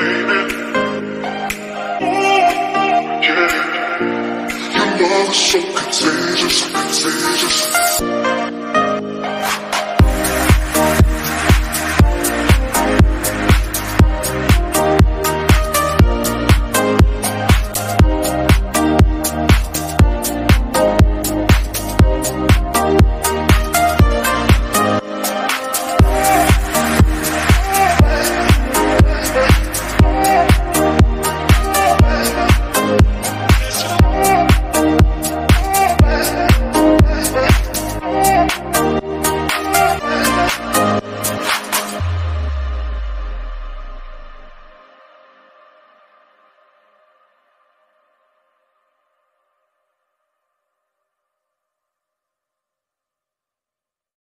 Yeah. You are so contagious, contagious.